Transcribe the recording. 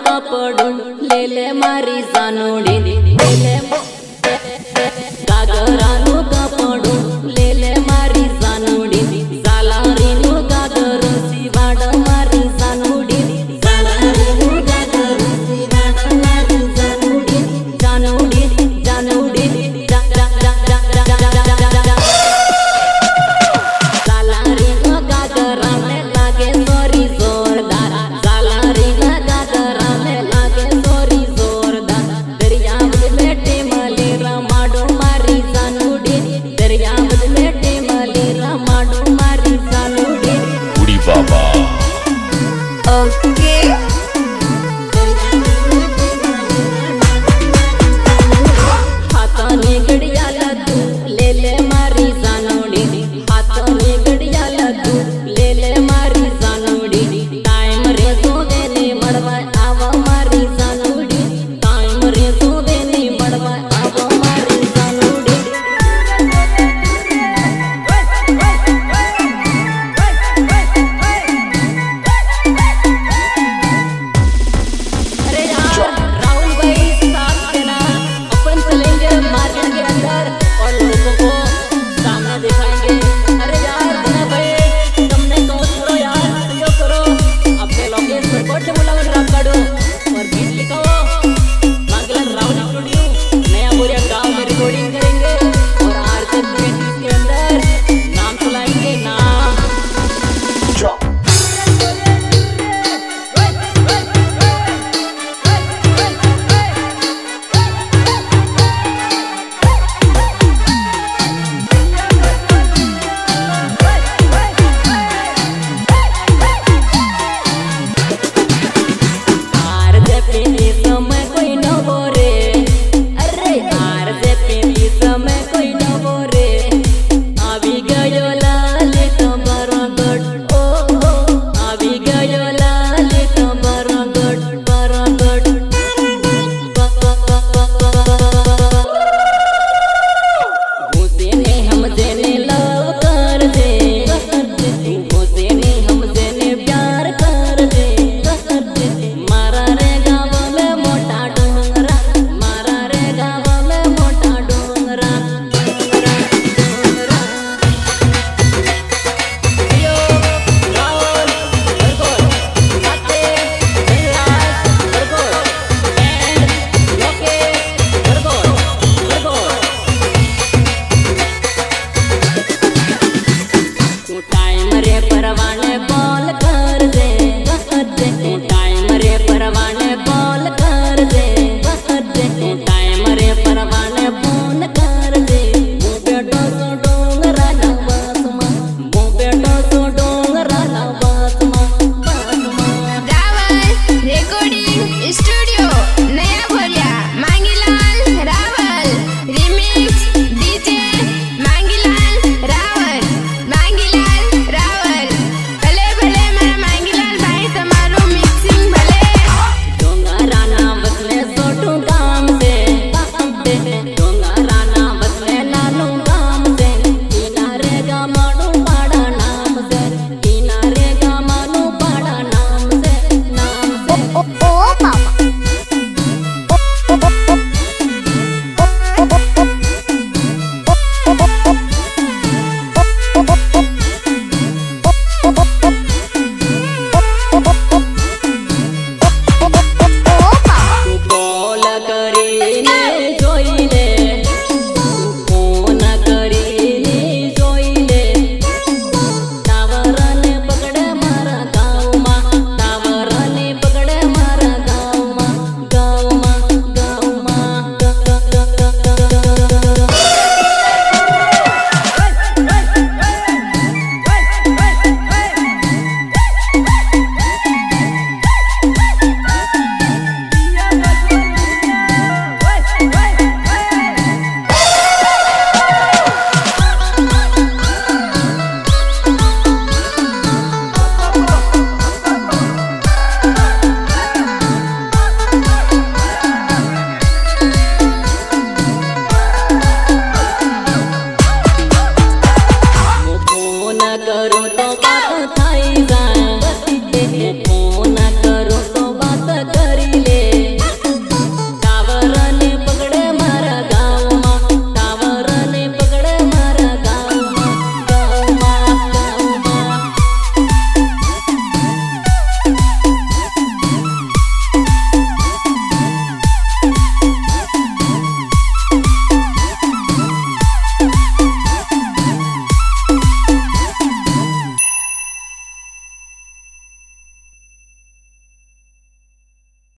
કપડું લેલે મારી સાનુડી લેલે I